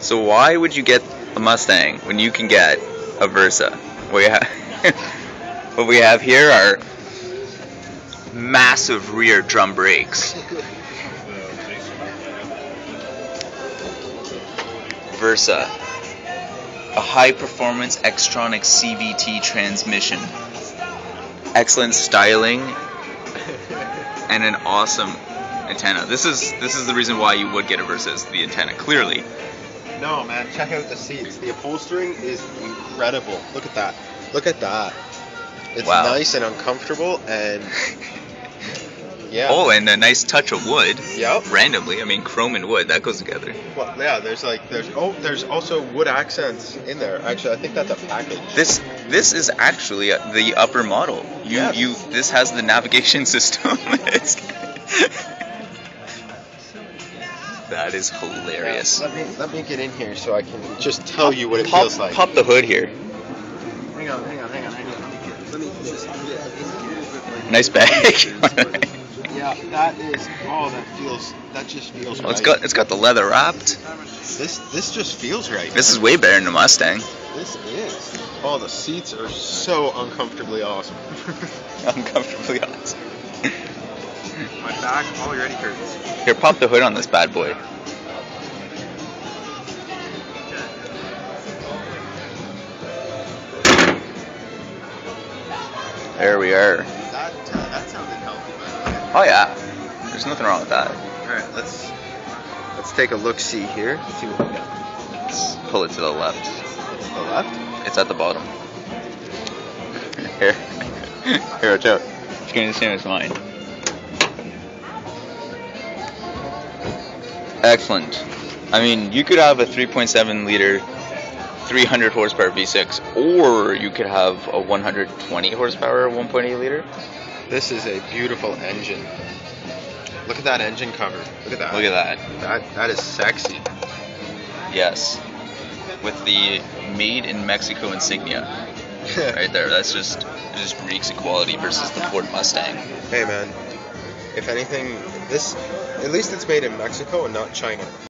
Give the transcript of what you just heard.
So why would you get a Mustang when you can get a Versa? We have what we have here are massive rear drum brakes. Versa, a high performance Xtronic CVT transmission, excellent styling, and an awesome antenna. This is this is the reason why you would get a Versa is the antenna. Clearly, No, man, check out the seats. The upholstering is incredible. Look at that. Look at that. It's Wow. nice and uncomfortable and yeah. oh, and a nice touch of wood. Yep. Randomly, I mean, chrome and wood that goes together. Well, yeah, there's like there's oh there's also wood accents in there. Actually, I think that's a package. This this is actually the upper model. You Yes. you this has the navigation system. It's- that is hilarious. Let me let me get in here so I can just tell you what it Pop, feels like. pop the hood here. Hang on, hang on, hang on, hang on. Let me just get. Nice bag. Yeah, that is. Oh, that feels. That just feels well, it's right. got it's got the leather wrapped. This this just feels right. This is way better than the Mustang. This is. Oh, the seats are so uncomfortably awesome. Uncomfortably awesome. My back already hurts. Here, pop the hood on this bad boy. There we are. That uh, that sounded healthy, by the way. Oh yeah, there's nothing wrong with that. All right, let's let's take a look. See here. See what we got. Let's pull it to the left. To the left. It's at the bottom. Here, here, watch out. It's getting the same as mine. Excellent. I mean, you could have a 3.7 liter, 300 horsepower V6, or you could have a 120 horsepower 1.8 liter. This is a beautiful engine. Look at that engine cover. Look at that. Look at that. That that is sexy. Yes. With the made in Mexico insignia right there. That's just it just reeks of quality versus the Ford Mustang. Hey man, if anything, this at least it's made in Mexico and not China.